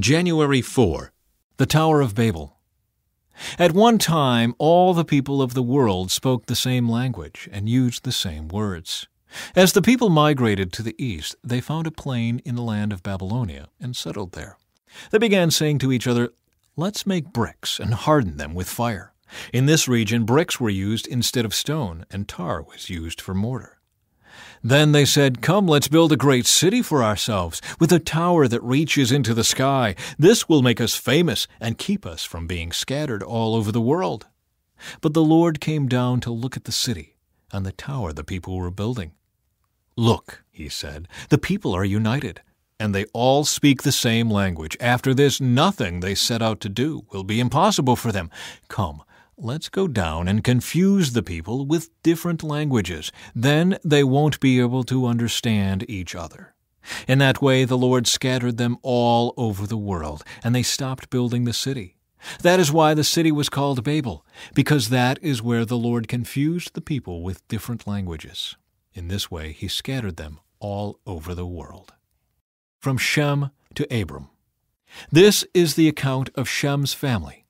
January 4. The Tower of Babel. At one time, all the people of the world spoke the same language and used the same words. As the people migrated to the east, they found a plain in the land of Babylonia and settled there. They began saying to each other, Let's make bricks and harden them with fire. In this region, bricks were used instead of stone, and tar was used for mortar. Then they said, Come, let's build a great city for ourselves, with a tower that reaches into the sky. This will make us famous and keep us from being scattered all over the world. But the Lord came down to look at the city and the tower the people were building. Look, he said, the people are united, and they all speak the same language. After this, nothing they set out to do will be impossible for them. Come, Let's go down and confuse the people with different languages. Then they won't be able to understand each other. In that way, the Lord scattered them all over the world, and they stopped building the city. That is why the city was called Babel, because that is where the Lord confused the people with different languages. In this way, he scattered them all over the world. From Shem to Abram. This is the account of Shem's family.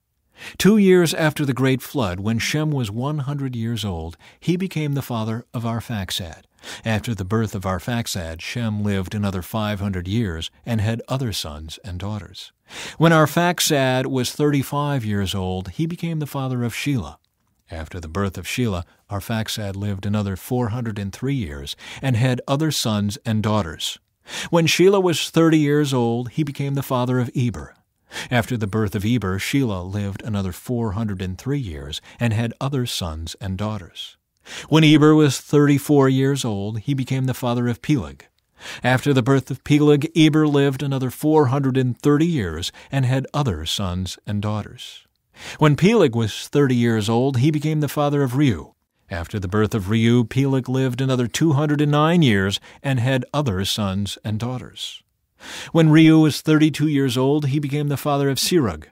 Two years after the great flood, when Shem was 100 years old, he became the father of Arphaxad. After the birth of Arphaxad, Shem lived another 500 years and had other sons and daughters. When Arphaxad was 35 years old, he became the father of Shelah. After the birth of Shelah, Arphaxad lived another 403 years and had other sons and daughters. When Shelah was 30 years old, he became the father of Eber. After the birth of Eber, Shelah lived another 403 years and had other sons and daughters. When Eber was 34 years old, he became the father of Peleg. After the birth of Peleg, Eber lived another 430 years and had other sons and daughters. When Peleg was 30 years old, he became the father of Reu. After the birth of Reu, Peleg lived another 209 years and had other sons and daughters. When Reu was 32 years old, he became the father of Serug.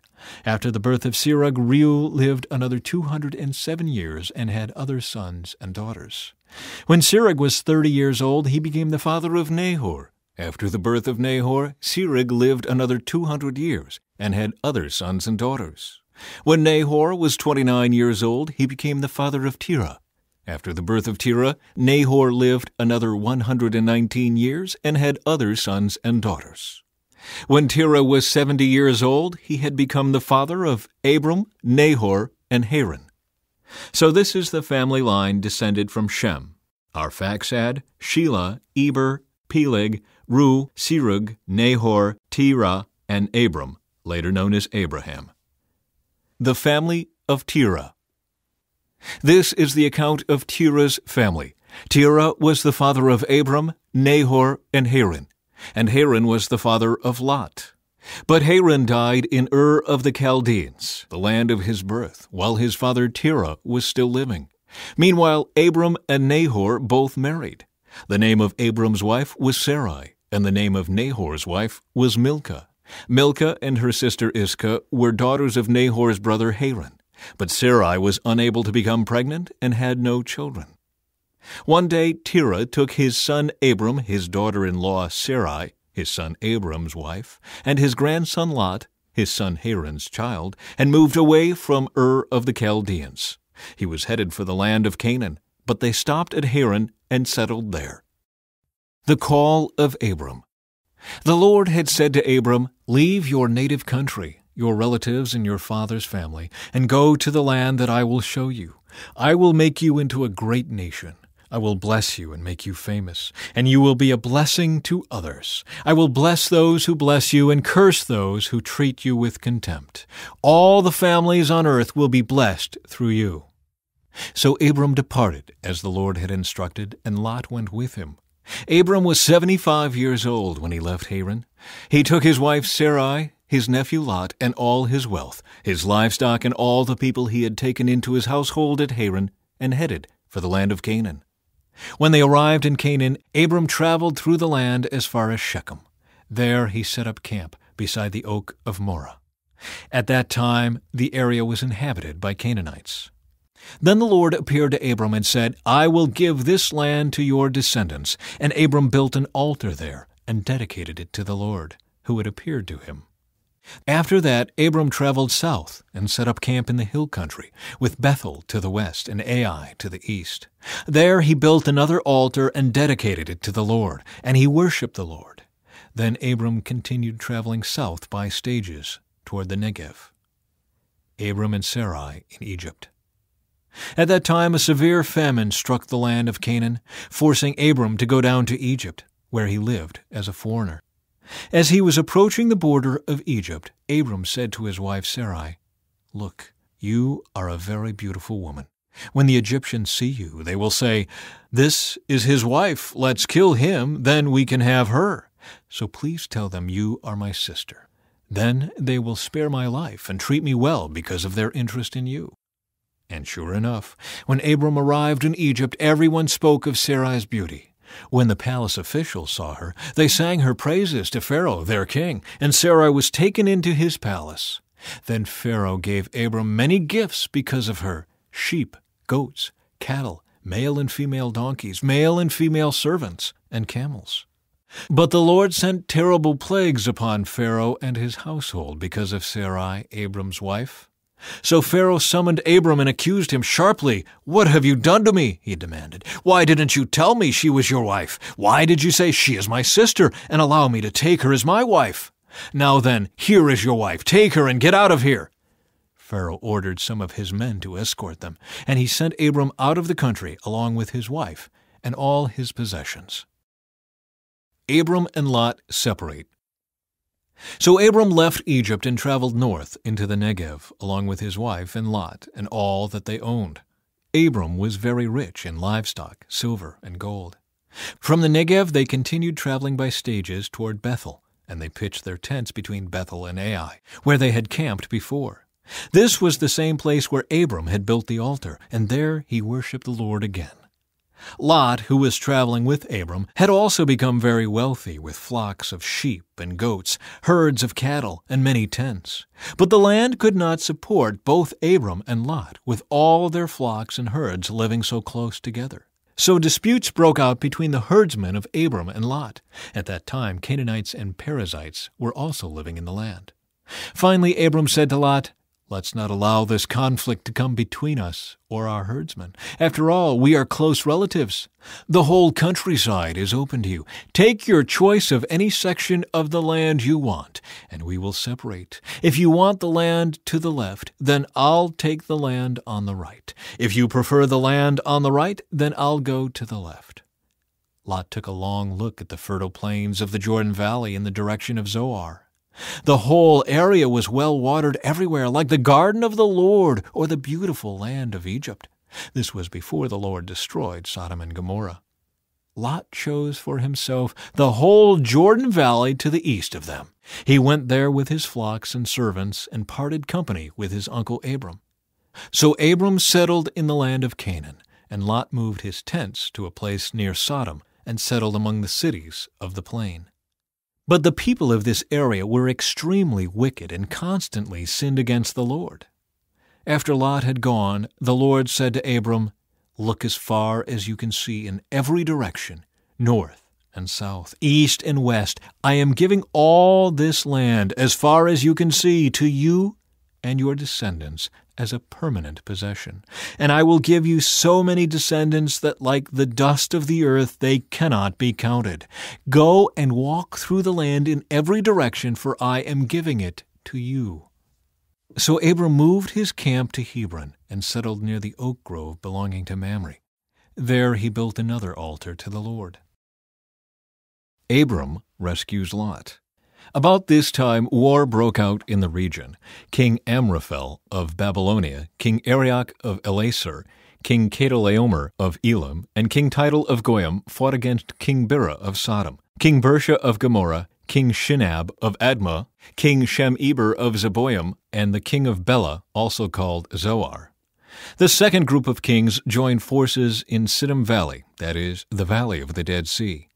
After the birth of Serug, Reu lived another 207 years and had other sons and daughters. When Serug was 30 years old, he became the father of Nahor. After the birth of Nahor, Serug lived another 200 years and had other sons and daughters. When Nahor was 29 years old, he became the father of Terah. After the birth of Terah, Nahor lived another 119 years and had other sons and daughters. When Terah was 70 years old, he had become the father of Abram, Nahor, and Haran. So this is the family line descended from Shem, Arphaxad Shelah, Eber, Peleg, Reu, Serug, Nahor, Terah, and Abram, later known as Abraham. The family of Terah. This is the account of Terah's family. Terah was the father of Abram, Nahor, and Haran, and Haran was the father of Lot. But Haran died in Ur of the Chaldeans, the land of his birth, while his father Terah was still living. Meanwhile, Abram and Nahor both married. The name of Abram's wife was Sarai, and the name of Nahor's wife was Milcah. Milcah and her sister Iscah were daughters of Nahor's brother Haran. But Sarai was unable to become pregnant and had no children. One day Terah took his son Abram, his daughter in law Sarai, his son Abram's wife, and his grandson Lot, his son Haran's child, and moved away from Ur of the Chaldeans. He was headed for the land of Canaan, but they stopped at Haran and settled there. The Call of Abram. The Lord had said to Abram, Leave your native country your relatives and your father's family, and go to the land that I will show you. I will make you into a great nation. I will bless you and make you famous, and you will be a blessing to others. I will bless those who bless you and curse those who treat you with contempt. All the families on earth will be blessed through you. So Abram departed as the Lord had instructed, and Lot went with him. Abram was seventy five years old when he left Haran. He took his wife Sarai his nephew Lot, and all his wealth, his livestock, and all the people he had taken into his household at Haran, and headed for the land of Canaan. When they arrived in Canaan, Abram traveled through the land as far as Shechem. There he set up camp beside the oak of Moreh. At that time, the area was inhabited by Canaanites. Then the Lord appeared to Abram and said, I will give this land to your descendants. And Abram built an altar there and dedicated it to the Lord, who had appeared to him. After that, Abram traveled south and set up camp in the hill country, with Bethel to the west and Ai to the east. There he built another altar and dedicated it to the Lord, and he worshipped the Lord. Then Abram continued traveling south by stages toward the Negev. Abram and Sarai in Egypt. At that time, a severe famine struck the land of Canaan, forcing Abram to go down to Egypt, where he lived as a foreigner. As he was approaching the border of Egypt, Abram said to his wife Sarai, Look, you are a very beautiful woman. When the Egyptians see you, they will say, This is his wife. Let's kill him, then we can have her. So please tell them you are my sister. Then they will spare my life and treat me well because of their interest in you. And sure enough, when Abram arrived in Egypt, everyone spoke of Sarai's beauty. When the palace officials saw her, they sang her praises to Pharaoh, their king, and Sarai was taken into his palace. Then Pharaoh gave Abram many gifts because of her sheep, goats, cattle, male and female donkeys, male and female servants, and camels. But the Lord sent terrible plagues upon Pharaoh and his household because of Sarai, Abram's wife. So Pharaoh summoned Abram and accused him sharply. What have you done to me? he demanded. Why didn't you tell me she was your wife? Why did you say she is my sister and allow me to take her as my wife? Now then, here is your wife. Take her and get out of here. Pharaoh ordered some of his men to escort them, and he sent Abram out of the country along with his wife and all his possessions. Abram and Lot separate. So Abram left Egypt and traveled north into the Negev, along with his wife and Lot and all that they owned. Abram was very rich in livestock, silver, and gold. From the Negev they continued traveling by stages toward Bethel, and they pitched their tents between Bethel and Ai, where they had camped before. This was the same place where Abram had built the altar, and there he worshipped the Lord again. Lot, who was traveling with Abram, had also become very wealthy with flocks of sheep and goats, herds of cattle, and many tents. But the land could not support both Abram and Lot, with all their flocks and herds living so close together. So disputes broke out between the herdsmen of Abram and Lot. At that time, Canaanites and Perizzites were also living in the land. Finally, Abram said to Lot, Let's not allow this conflict to come between us or our herdsmen. After all, we are close relatives. The whole countryside is open to you. Take your choice of any section of the land you want, and we will separate. If you want the land to the left, then I'll take the land on the right. If you prefer the land on the right, then I'll go to the left. Lot took a long look at the fertile plains of the Jordan Valley in the direction of Zoar. The whole area was well watered everywhere, like the garden of the Lord or the beautiful land of Egypt. This was before the Lord destroyed Sodom and Gomorrah. Lot chose for himself the whole Jordan Valley to the east of them. He went there with his flocks and servants and parted company with his uncle Abram. So Abram settled in the land of Canaan, and Lot moved his tents to a place near Sodom and settled among the cities of the plain. But the people of this area were extremely wicked and constantly sinned against the Lord. After Lot had gone, the Lord said to Abram, Look as far as you can see in every direction, north and south, east and west. I am giving all this land, as far as you can see, to you and your descendants as a permanent possession. And I will give you so many descendants that, like the dust of the earth, they cannot be counted. Go and walk through the land in every direction, for I am giving it to you. So Abram moved his camp to Hebron and settled near the oak grove belonging to Mamre. There he built another altar to the Lord. Abram rescues Lot. About this time, war broke out in the region. King Amraphel of Babylonia, King Arioch of Ellasar, King Chedorlaomer of Elam, and King Tidal of Goyim fought against King Bera of Sodom, King Birsha of Gomorrah, King Shinab of Admah, King Shemeber of Zeboim, and the king of Bela, also called Zoar. The second group of kings joined forces in Siddim Valley, that is, the valley of the Dead Sea.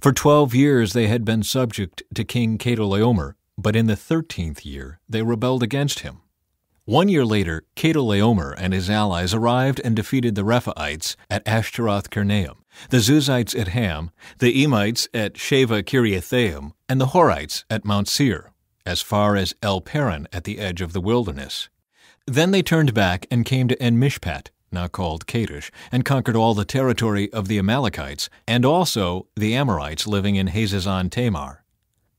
For twelve years they had been subject to King Chedorlaomer, but in the thirteenth year they rebelled against him. One year later, Chedorlaomer and his allies arrived and defeated the Rephaites at Ashteroth Karnaim, the Zuzites at Ham, the Emites at Shaveh Kiriathaim, and the Horites at Mount Seir. as far as El Paran at the edge of the wilderness. Then they turned back and came to En Mishpat, now called Kadesh, and conquered all the territory of the Amalekites, and also the Amorites living in Hazazon Tamar.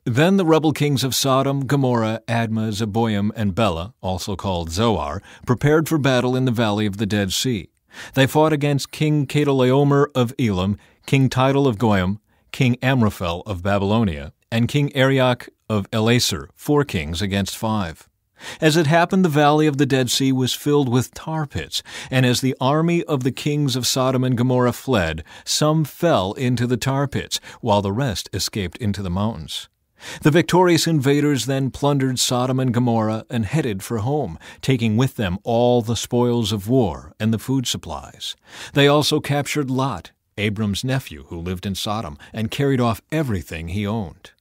Then the rebel kings of Sodom, Gomorrah, Admah, Zeboim, and Bela, also called Zoar, prepared for battle in the valley of the Dead Sea. They fought against King Chedorlaomer of Elam, King Tidal of Goyim, King Amraphel of Babylonia, and King Arioch of Ellasar, four kings against five. As it happened, the valley of the Dead Sea was filled with tar pits, and as the army of the kings of Sodom and Gomorrah fled, some fell into the tar pits, while the rest escaped into the mountains. The victorious invaders then plundered Sodom and Gomorrah and headed for home, taking with them all the spoils of war and the food supplies. They also captured Lot, Abram's nephew who lived in Sodom, and carried off everything he owned.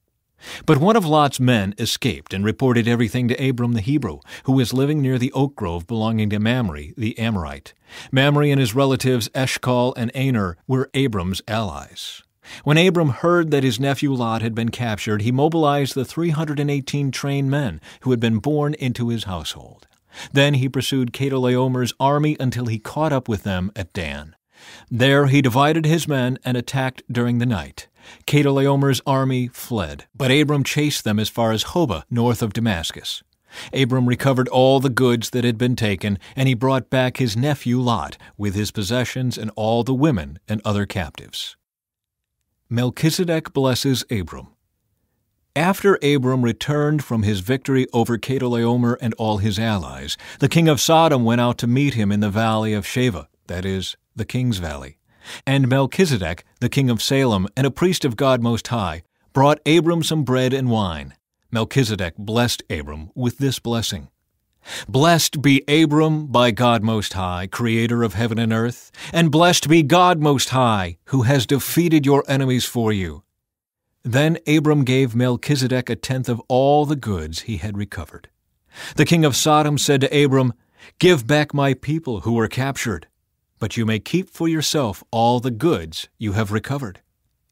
But one of Lot's men escaped and reported everything to Abram the Hebrew, who was living near the oak grove belonging to Mamre the Amorite. Mamre and his relatives Eshcol and Aner were Abram's allies. When Abram heard that his nephew Lot had been captured, he mobilized the 318 trained men who had been born into his household. Then he pursued Chedorlaomer's army until he caught up with them at Dan. There he divided his men and attacked during the night. Chedorlaomer's army fled, but Abram chased them as far as Hobah, north of Damascus. Abram recovered all the goods that had been taken, and he brought back his nephew Lot, with his possessions and all the women and other captives. Melchizedek blesses Abram. After Abram returned from his victory over Chedorlaomer and all his allies, the king of Sodom went out to meet him in the valley of Shaveh, that is, the king's valley. And Melchizedek, the king of Salem and a priest of God Most High, brought Abram some bread and wine. Melchizedek blessed Abram with this blessing Blessed be Abram by God Most High, creator of heaven and earth, and blessed be God Most High, who has defeated your enemies for you. Then Abram gave Melchizedek a tenth of all the goods he had recovered. The king of Sodom said to Abram, Give back my people who were captured but you may keep for yourself all the goods you have recovered.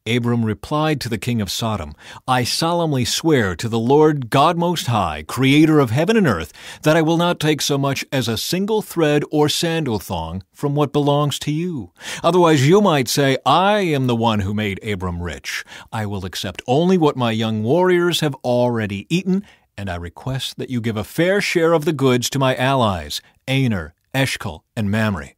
Abram replied to the king of Sodom, I solemnly swear to the Lord God Most High, creator of heaven and earth, that I will not take so much as a single thread or sandal thong from what belongs to you. Otherwise you might say, I am the one who made Abram rich. I will accept only what my young warriors have already eaten, and I request that you give a fair share of the goods to my allies, Aner, Eshcol, and Mamre.